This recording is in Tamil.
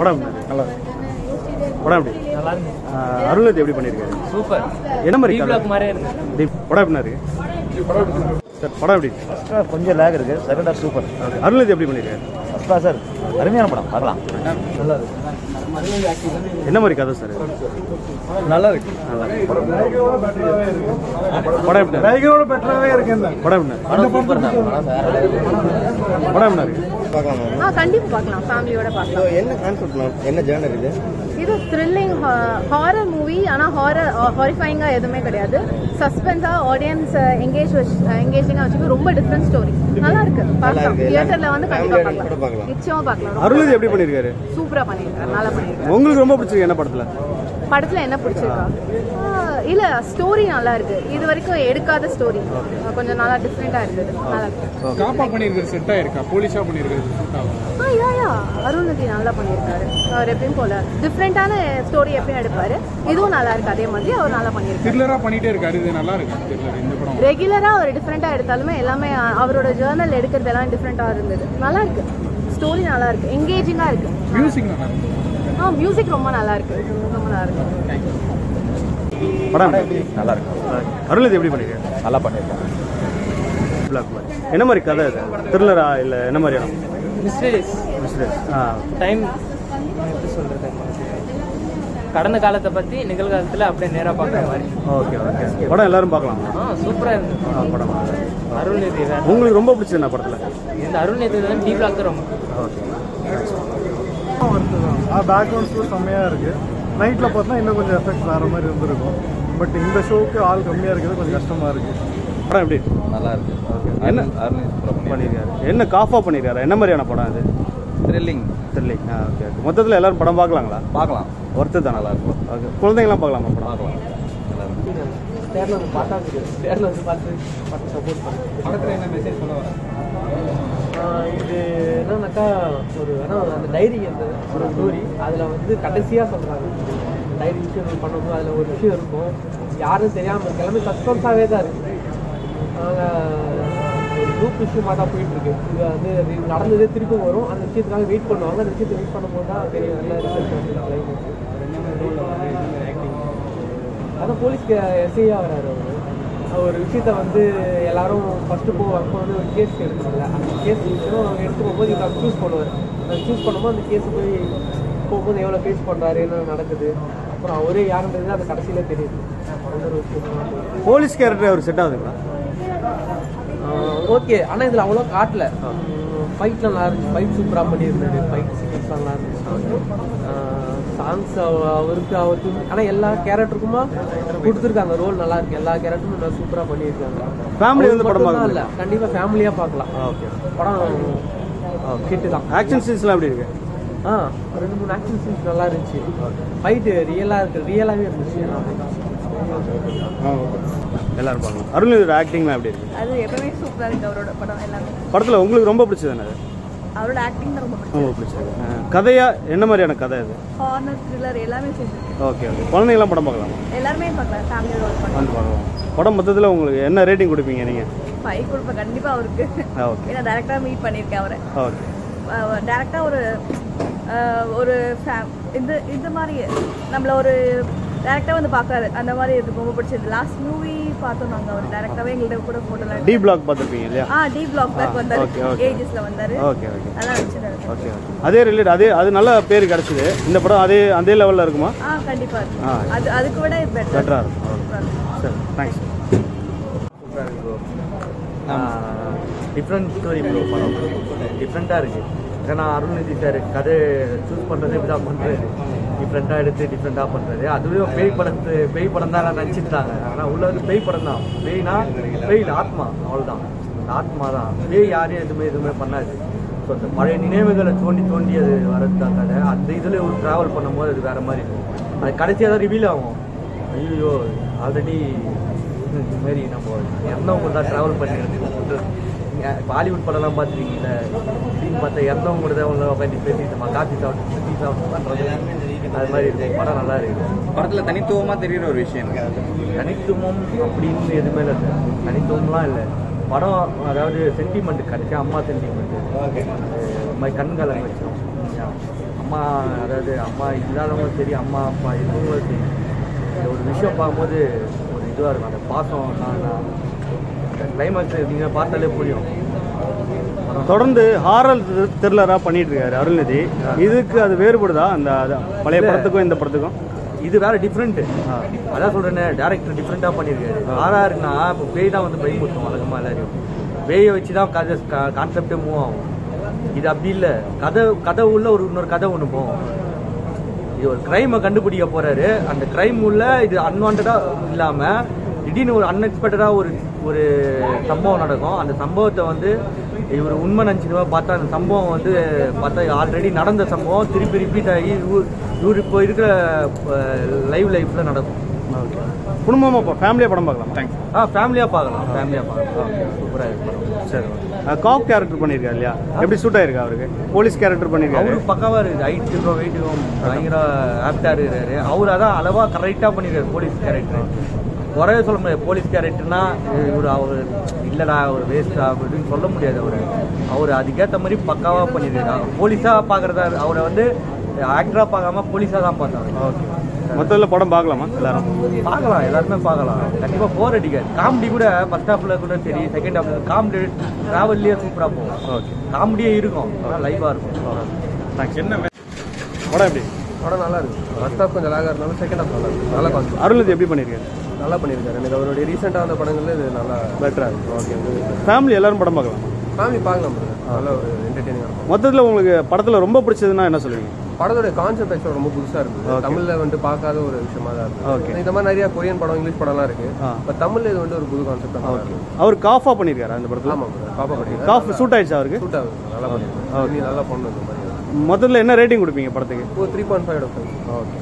படம் நல்லா படம் எப்படி? நல்லா இருக்கு ஆஹ் அருள்நிதி எப்படி பண்ணியிருக்காரு சூப்பர். என்ன மாதிரி படம் எப்படி இருக்கு? சார் படம் எப்படி? இருக்கு? கொஞ்சம் லேக் இருக்கு. Second half super. அருள்நிதி எப்படி பண்ணியிருக்காரு ஃபர்ஸ்ட் கிளாஸ் சார் அருமையான படம். பார்க்கலாம். நல்லா இருக்கு. என்ன மாதிரி கதை சார்? நல்லா இருக்கு. நல்லா படம் எப்படி? படம் எப்படி? படம் ஆ கண்டிப்பா பார்க்கலாம். ஃபேமிலியோட பார்க்கலாம். என்ன கான்செப்ட் மேம்? என்ன ஜேர்னர் இது? இது த்ரில்லிங் ஹாரர் மூவி ஆனா ஹாரர் ஹாரிஃபைங்கா எதுவுமே கிடையாது. சஸ்பென்ஸா ஆடியன்ஸ் எங்கேஜ் எங்கேஜிங்கா வச்சுக்க ரொம்ப டிஃப்ரெண்ட் ஸ்டோரி நல்லா இருக்கு. பார்க்கலாம். தியேட்டர்ல வந்து கண்டிப்பா Family audience கூட பார்க்கலாம். பார்க்கலாம். நிச்சயமா பார்க்கலாம். அருள்நிதி எப்படி பண்ணியிருக்காரு சூப்பரா பண்ணிருக்காரு. நல்லா பண்ணிருக்காரு. உங்களுக்கு ரொம்ப பிடிச்சிருக்கு என்ன படத்துல? படத்துல என்ன பிடிச்சிருக்கா? இல்ல ஸ்டோரி நல்லா இருக்கு இது வரைக்கும் எடுக்காத ஸ்டோரி கொஞ்சம் நல்லா டிஃப்ரெண்டா இருந்தது. நல்லா இருக்கு. காப்பா பண்ணியிருக்கிறது செட் ஆயிருக்கா? பண்ணியிருக்கிறது ஆ யா யா. அருள்நிதி நல்லா பண்ணியிருக்காரு. அவர் எப்பயும் போல. டிஃப்ரெண்டான ஸ்டோரி எப்பயும் எடுப்பாரு. இதுவும் நல்லா இருக்கு. அதே மாதிரி அவர் நல்லா பண்ணியிருக்காரு. த்ரில்லரா பண்ணிட்டே இருக்காரு. இது நல்லா இருக்கு. இந்த படம். ரெகுலரா அவர் டிஃப்ரெண்டா எடுத்தாலுமே எல்லாமே அவரோட ஜேர்னல் எடுக்கிறது எல்லாம் டிஃப்ரெண்டா இருந்தது. நல்லா இருக்கு. ஸ்டோரி நல்லா இருக்கு. எங்கேஜிங்கா இருக்கு. மியூசிக் நல்லா இருக்கு. ஆ மியூசிக் ரொம்ப நல்லா இருக்கு ரொம்ப நல்லா இருக்கு படம்? நல்லா இருக்கு அருள்நிதி எப்படி பண்ணியிருக்காரு நல்லா மாதிரி. என்ன மாதிரி கதை இது? த்ரில்லரா இல்லை என்ன மாதிரியான? மிஸ்டரிஸ் மிஸ்டர் ஆ. டைம் எப்படி சொல்றது? கடந்த காலத்தை பத்தி நிகழ்காலத்துல அப்படியே நேரா பார்க்குற மாதிரி. ஓகே ஓகே படம் எல்லாரும் பார்க்கலாம். ஆ சூப்பரா இருக்கு ஆ, படம் அருள்நிதி உங்களுக்கு ரொம்ப பிடிச்சது என்ன படத்தில்? இந்த அருள்நிதி தான் டி பிளாக் ரொம்ப. ஓகே பேக்ரவுண்ட் ஸ்கோர் செம்மையாக இருக்கு. நைட்டில் பார்த்தா இன்னும் கொஞ்சம் எஃபெக்ட் வேறு மாதிரி இருந்திருக்கும். பட் இந்த ஷோவுக்கு ஆள் கம்மியாக இருக்கிறது கொஞ்சம் கஷ்டமாக இருக்கு. படம் எப்படி? நல்லா இருக்கு. என்ன? பண்ணியிருக்காரு. என்ன காஃபா பண்ணியிருக்காரு? என்ன மாதிரியான படம் இது த்ரில்லிங் த்ரில்லிங் ஆ ஓகே ஓகே மொத்தத்தில் எல்லாரும் படம் பார்க்கலாங்களா? பார்க்கலாம். ஒர்த்து தான் நல்லா இருக்கும். ஓகே குழந்தைங்களாம் பார்க்கலாமா படம்? பார்க்கலாம். படத்தில் என்ன மெசேஜ் சொல்ல வர இது என்னன்னாக்கா ஒரு அதான் அந்த டைரி அந்த ஒரு ஸ்டோரி அதில் வந்து கடைசியாக சொல்கிறாங்க டைரி விஷயம் பண்ணும்போது அதில் ஒரு விஷயம் இருக்கும். யாரும் தெரியாமல் இருக்கு எல்லாமே சஸ்பென்ஸாகவே தான் இருக்குது நாங்கள் ஒரு குரூப் விஷயமாக தான் போயிட்டு இருக்கு இது வந்து அது நடந்ததே திருப்பி வரும். அந்த விஷயத்துக்காக வெயிட் பண்ணுவாங்க. அந்த விஷயத்தை வெயிட் பண்ணும்போது தான் தெரியும் நல்ல ரிசல்ட் அதான் போலீஸ்க்கு எஸ்ஐயாக வராரு அவர். ஒரு விஷயத்த வந்து எல்லாரும் ஃபஸ்ட்டு போ அப்போ வந்து ஒரு கேஸ் எடுக்கணும்ல. அந்த கேஸ் விஷயம் அவங்க எடுத்து போகும்போது இவர் சூஸ் பண்ணுவார். அந்த சூஸ் பண்ணும்போது அந்த கேஸ் போய் போகும்போது எவ்வளோ ஃபேஸ் பண்ணுறாரு என்ன நடக்குது? அப்புறம் அவரே யாருன்றது அது கடைசியில் தெரியுது. அந்த போலீஸ் கேரக்டர் அவர் செட் ஆகுதுங்களா? ஓகே ஆனால் இதில் அவ்வளோ காட்டல. ஃபைட்லாம் நல்லா இருந்துச்சு. ஃபைட் சூப்பராக பண்ணியிருந்தாரு. ஃபைட் சீக்வன்ஸ்லாம் நல்லா இருந்துச்சு. சாங்ஸ் அவருக்கு அவருக்கு ஆனால் எல்லா கேரக்டருக்குமா கொடுத்துருக்காங்க. ரோல் நல்லா இருக்கு. எல்லா கேரக்டரும் நல்லா சூப்பராக பண்ணியிருக்காங்க. Family வந்து படம் இல்லை. கண்டிப்பாக ஃபேமிலியாக பார்க்கலாம். ஓகே படம் ஹிட்டு தான். ஆக்ஷன் சீன்ஸ்லாம் எப்படி இருக்கு? ஆ ரெண்டு மூணு ஆக்ஷன் சீன்ஸ் நல்லா இருந்துச்சு. ஃபைட்டு ரியலாக இருக்கு. ரியலாகவே இருந்துச்சு. எல்லாரும் பார்க்கலாம். அருள்நிதியோட ஆக்டிங்லாம் எப்படி இருக்கு? அது எப்பவுமே சூப்பரா இருக்கு. அவரோட படம் எல்லாமே. படத்தில் உங்களுக்கு ரொம்ப பிடிச்சது என்னது? அவரோட ஆக்டிங் ரொம்ப ரொம்ப பிடிச்சது. ஆ, கதையா? என்ன மாதிரியான கதை இது ஹார்னர் த்ரில்லர் எல்லாமே சேர்ந்துருக்கு ஓகே ஓகே. குழந்தைங்களாம் படம் பார்க்கலாம்? எல்லாருமே பார்க்கலாம். ஃபேமிலியோட வந்து பார்க்கலாம். படம் மொத்தத்தில் உங்களுக்கு என்ன ரேட்டிங் கொடுப்பீங்க நீங்கள் ஃபைவ் கொடுப்பேன். கண்டிப்பா அவருக்கு. ஓகே. ஏன்னா டேரக்டா மீட் பண்ணியிருக்கேன் அவரை. ஓகே. டேரக்டா ஒரு ஒரு இந்த இந்த மாதிரி நம்மள ஒரு டேரக்டா வந்து பார்க்காது அந்த மாதிரி எனக்கு ரொம்ப பிடிச்சது லாஸ்ட் மூவி பார்த்தோம் நாங்க. அவர் டேரக்டாவே எங்கள்கிட்ட கூட போட்டோலாம் டி பிளாக் பார்த்துருப்பீங்க இல்லையா? ஆ டி பிளாக் பேக் வந்தாரு. ஏஜஸ்ல வந்தாரு. ஓகே ஓகே நல்லா இருந்துச்சு ஓகே ஓகே அதே ரிலேட் அதே அது நல்ல பேர் கிடச்சிது. இந்த படம் அதே அதே லெவலில் இருக்குமா? ஆ கண்டிப்பா இருக்கு ஆ. அது அதுக்கு விட பெட்டர் பெட்டராக இருக்கும். சரி தேங்க்ஸ் டிஃப்ரெண்ட் ஸ்டோரி ப்ரோ படம். டிஃப்ரெண்ட்டாக இருக்குது ஏன்னா அருள்நிதி சார் கதை சூஸ் பண்ணுறதே இப்படி தான் பண்ணுறது டிஃப்ரெண்ட்டாக எடுத்து டிஃப்ரெண்ட்டாக பண்ணுறது அதுவே பேய் படத்து பேய் படம் தான் நினச்சிட்டாங்க ஆனால் உள்ள வந்து பேய் படம் தான். பேய்னா பேய் ஆத்மா. அவ்வளோதான் ஆத்மா தான். பேய் யாரையும் எதுவுமே எதுவுமே பண்ணாது. ஸோ அந்த பழைய நினைவுகளை தோண்டி தோண்டி அது வரது தான் கதை அந்த இதில் ஒரு ட்ராவல் பண்ணும்போது அது வேறு மாதிரி இருக்கும். அது கடைசியாக தான் ரிவீல் ஆகும். ஐயோ ஆல்ரெடி இந்த மாதிரி நம்ம இறந்தவங்க தான் ட்ராவல் பண்ணிட்டு பாலிவுட் படம்லாம் பார்த்துருக்கீங்கல்ல? அப்படின்னு பார்த்தா இறந்தவங்க கூட தான் உட்காந்து பேசிட்டு நம்ம காஃபி சாப்பிட்டு சுற்றி சாப்பிட்டு அது மாதிரி இருக்கு. படம் நல்லா இருக்கு. படத்துல தனித்துவமா தெரியுற ஒரு விஷயம் தனித்துவம் அப்படின்னு எதுவுமே இல்லை சார். தனித்துவம்லாம் இல்லை. படம் அதாவது சென்டிமெண்ட் கிடைச்சா அம்மா சென்டிமெண்ட் மாதிரி கண்களை வச்சோம் அம்மா அதாவது அம்மா இல்லாதவங்களும் சரி அம்மா அப்பா இருக்கவங்களும் சரி. ஒரு விஷயம் பார்க்கும்போது ஒரு இதுவாக இருக்கும். அந்த பாசம் நான் கிளைமேக்ஸ் நீங்கள் பார்த்தாலே புரியும். தொடர்ந்து ஹாரல் த்ரில்லராக பண்ணிட்டு இருக்காரு அருள்நிதி. இதுக்கு அது வேறுபடுதா? அந்த பழைய படத்துக்கும் இந்த படத்துக்கும்? இது வேற டிஃப்ரெண்ட்டு அதான் சொல்கிறேனே டேரக்டர் டிஃப்ரெண்ட்டாக பண்ணியிருக்காரு ஆர்ஆர்னா இப்போ பேய் தான் வந்து பயமுறுத்தும் வழக்கமாக எல்லாரையும்? பேயை வச்சு தான் கதை கான்செப்டே மூவ் ஆகும். இது அப்படி இல்லை. கதை கதை உள்ள ஒரு இன்னொரு கதை ஒன்று போகும். இது ஒரு கிரைமை கண்டுபிடிக்க போறாரு. அந்த கிரைம் உள்ள இது அன்வான்டா இல்லாம திடீர்னு ஒரு அன்எக்ஸ்பெக்டடாக ஒரு ஒரு சம்பவம் நடக்கும். அந்த சம்பவத்தை வந்து இவர் உண்மை நினச்சினுவா பார்த்தா அந்த சம்பவம் வந்து பார்த்தா ஆல்ரெடி நடந்த சம்பவம். திருப்பி ரிப்பீட் ஆகி இவர் இவர் இப்போ இருக்கிற லைவ் லைஃப்பில் நடக்கும். குடும்பமாக இப்போ ஃபேமிலியாக படம் பார்க்கலாம்? தேங்க்ஸ் ஆ ஃபேமிலியாக பார்க்கலாம். ஃபேமிலியாக பார்க்கலாம். சூப்பராக இருக்கு சரி காப் கேரக்டர் பண்ணியிருக்காரு இல்லையா? எப்படி சூட் ஆயிருக்கு அவருக்கு? போலீஸ் கேரக்டர் பண்ணியிருக்காரு அவரு பக்காவா இருக்குது. ஹைட்டுக்கும் வெயிட்டுக்கும் பயங்கர ஆப்டா இருக்கிறாரு. அவர் அதான் அளவா கரெக்டா பண்ணிருக்காரு போலீஸ் கேரக்டர் குறைய சொல்ல முடியாது. போலீஸ் கேரக்டர்னா இவர் அவர் இல்லடா அவர் வேஸ்டா அப்படின்னு சொல்ல முடியாது அவர். அவர் அதுக்கேற்ற மாதிரி பக்காவா பண்ணிருக்காரு. போலீஸா பாக்குறதா அவரை வந்து ஆக்டரா பார்க்காம போலீஸா தான் பார்த்தாங்க ஓகே. மொத்தத்தில் படம் பார்க்கலாமா? எல்லாரும்? பார்க்கலாம் எல்லாருமே பார்க்கலாம். கண்டிப்பா போர் அடிக்காது காமெடி கூட ஃபர்ஸ்ட் ஹாஃப்ல கூட சரி செகண்ட் ஹாஃப்ல காமெடி டிராவல்லையே சூப்பரா போகும். ஓகே. காமெடியே இருக்கும். ஆனால் லைவா இருக்கும். என்ன படம் எப்படி? படம் நல்லா இருக்கு. ஃபர்ஸ்ட் ஹாஃப் கொஞ்சம் லாகாக இருந்தாலும் செகண்ட் ஹாஃப் நல்லா இருக்கு. நல்லா கான்செப்ட் அருள்நிதி எப்படி பண்ணியிருக்காரு நல்லா பண்ணியிருக்காரு. எனக்கு அவருடைய ரீசெண்டாக வந்த படங்கள்ல இது நல்லா பெட்டராக இருக்கு. ஓகே ஃபேமிலி எல்லாரும் படம் பார்க்கலாம். ஃபேமிலி பார்க்கலாம். நல்ல ஒரு என்டர்டெய்னிங்காக இருக்கும் மொத்தத்தில் உங்களுக்கு படத்தில் ரொம்ப பிடிச்சதுன்னா என்ன சொல்லுவீங்க? படத்தோட கான்செப்ட் ஆக்சுவலாக ரொம்ப புதுசாக இருக்குது. தமிழில் வந்துட்டு பார்க்காத ஒரு விஷயமா தான் Okay. இருக்கு இந்த மாதிரி நிறைய கொரியன் படம் இங்கிலீஷ் படம்லாம் இருக்கு. இப்போ தமிழில் இது வந்து ஒரு புது நல்லா இருக்கு. அவர் காஃபா பண்ணியிருக்காரு அந்த படத்தில்? ஆமாம். பாப்பா படிக்கிறேன் காஃப் சூட் ஆயிடுச்சு அவருக்கு? சூட் ஆகுது. நல்லா பண்ணியிருக்கேன் நீ நல்லா மாதிரி மொத்தத்தில் என்ன ரேட்டிங் கொடுப்பீங்க படத்துக்கு? ஒரு த்ரீ பாயிண்ட் ஃபைவ் ஓகே